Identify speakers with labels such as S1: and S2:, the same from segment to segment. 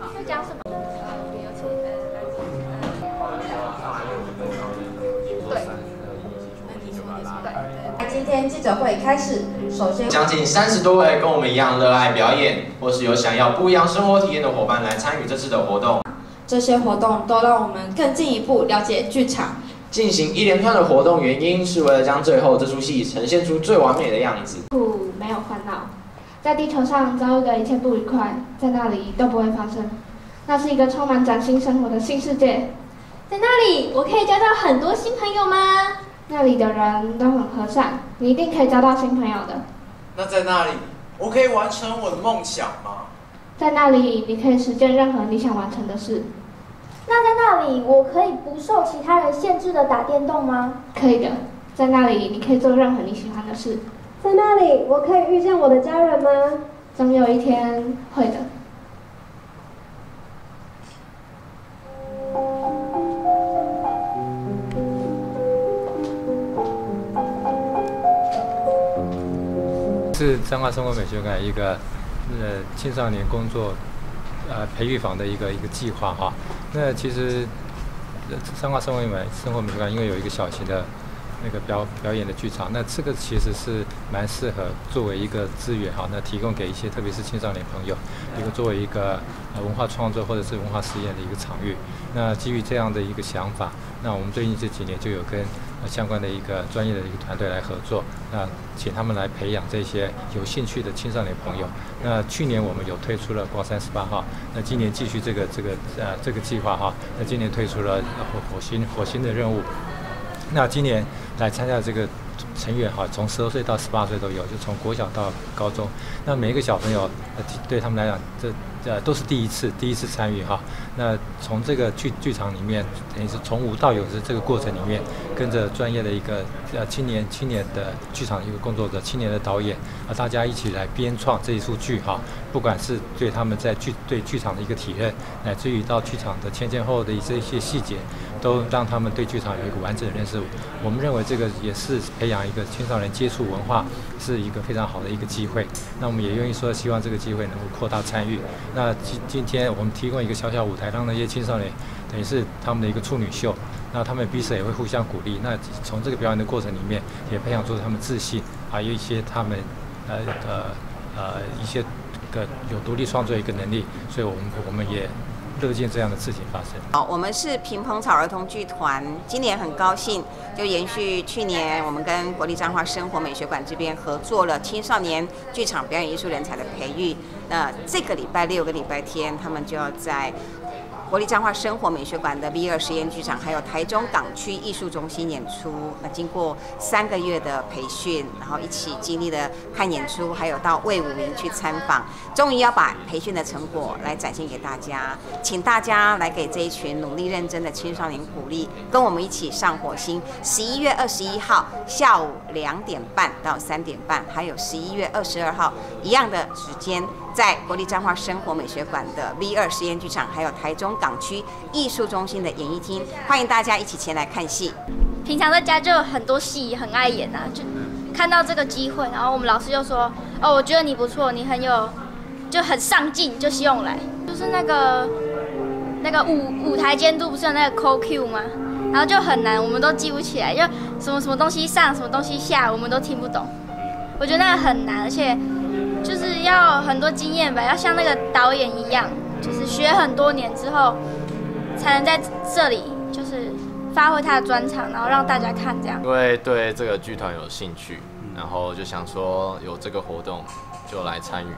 S1: 要讲什么？
S2: 今天记者会开始，首先
S3: 将近三十多位跟我们一样热爱表演，或是有想要不一样生活体验的伙伴来参与这次的活动。
S2: 这些活动都让我们更进一步了解剧场。
S3: 进行一连串的活动原因是为了将最后这出戏呈现出最完美的样子。
S1: 不，没有烦恼，在地球上遭遇的一切不愉快，在那里都不会发生。那是一个充满崭新生活的新世界。
S4: 在那里，我可以交到很多新朋友吗？
S1: 那里的人都很和善，你一定可以交到新朋友的。
S5: 那在那里，我可以完成我的梦想吗？
S1: 在那里，你可以实现任何你想完成的事。
S4: 那在那里，我可以不受其他人限制的打电动吗？
S1: 可以的，在那里你可以做任何你喜欢的事。
S4: 在那里，我可以遇见我的家人吗？
S1: 总有一天会的。
S6: 是彰化生活美学馆一个呃青少年工作呃培育房的一个一个计划哈。那其实彰化生活美生活美学馆因为有一个小型的那个表表演的剧场，那这个其实是蛮适合作为一个资源哈，那提供给一些特别是青少年朋友一个作为一个呃文化创作或者是文化实验的一个场域。那基于这样的一个想法，那我们最近这几年就有跟相关的一个专业的一个团队来合作，那请他们来培养这些有兴趣的青少年朋友。那去年我们有推出了光三十八号，那今年继续这个这个呃这个计划哈，那今年推出了火火星火星的任务。那今年来参加这个成员哈，从十二岁到十八岁都有，就从国小到高中。那每一个小朋友，对他们来讲，这呃都是第一次，第一次参与哈。那从这个剧剧场里面，等于是从无到有的这个过程里面，跟着专业的一个呃青年青年的剧场一个工作者，青年的导演啊，大家一起来编创这一出剧哈。不管是对他们在剧对剧场的一个体验，乃至于到剧场的前前后后的这一些细节。都让他们对剧场有一个完整的认识。我们认为这个也是培养一个青少年接触文化是一个非常好的一个机会。那我们也愿意说，希望这个机会能够扩大参与。那今今天我们提供一个小小舞台，让那些青少年等于是他们的一个处女秀。那他们彼此也会互相鼓励。那从这个表演的过程里面，也培养出他们自信，还有一些他们呃呃呃一些个有独立创作一个能力。所以我们我们也。乐见这样的事情发生。
S7: 好，我们是平蓬草儿童剧团，今年很高兴，就延续去年我们跟国立彰化生活美学馆这边合作了青少年剧场表演艺术人才的培育。那这个礼拜六个礼拜天，他们就要在。国立彰化生活美学馆的 V 二实验剧场，还有台中港区艺术中心演出。那经过三个月的培训，然后一起经历了看演出，还有到魏武营去参访，终于要把培训的成果来展现给大家。请大家来给这一群努力认真的青少年鼓励，跟我们一起上火星。十一月二十一号下午两点半到三点半，还有十一月二十二号一样的时间。在国立彰化生活美学馆的 V 二实验剧场，还有台中港区艺术中心的演艺厅，欢迎大家一起前来看戏。
S1: 平常在家就很多戏，很爱演啊，就看到这个机会，然后我们老师就说：“哦，我觉得你不错，你很有，就很上进，就希望我来。”就是那个那个舞舞台监督不是有那个 c o Q 吗？然后就很难，我们都记不起来，就什么什么东西上，什么东西下，我们都听不懂。我觉得那个很难，而且。就是要很多经验吧，要像那个导演一样，就是学很多年之后，才能在这里就是发挥他的专长，然后让大家看这样。
S8: 因为对这个剧团有兴趣，然后就想说有这个活动就来参与。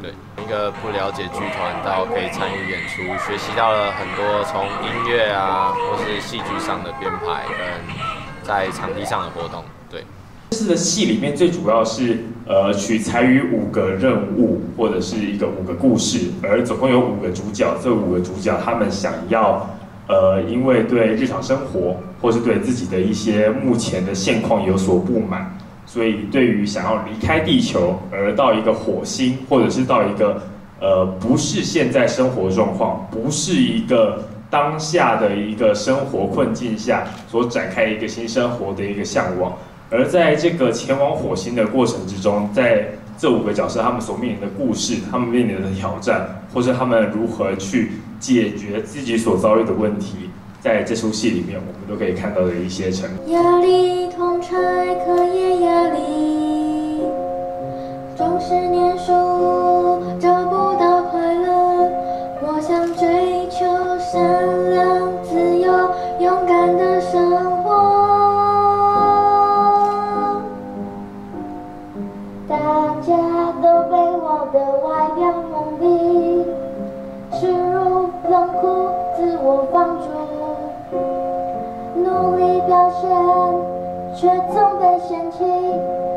S8: 对，一个不了解剧团到可以参与演出，学习到了很多从音乐啊，或是戏剧上的编排跟在场地上的活动。对。
S9: 这次的戏里面最主要是呃取材于五个任务或者是一个五个故事，而总共有五个主角。这五个主角他们想要呃因为对日常生活或是对自己的一些目前的现况有所不满，所以对于想要离开地球而到一个火星，或者是到一个呃不是现在生活状况，不是一个当下的一个生活困境下所展开一个新生活的一个向往。而在这个前往火星的过程之中，在这五个角色他们所面临的故事，他们面临的挑战，或是他们如何去解决自己所遭遇的问题，在这出戏里面，我们都可以看到的一些成
S4: 压力同柴，课业压力，总是念书大家都被我的外表蒙蔽。视如冷酷自我放逐努力表现却总被嫌弃。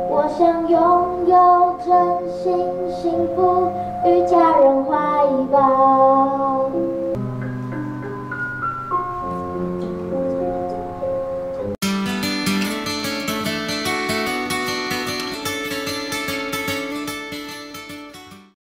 S4: 我想拥有真心幸福与家人怀抱。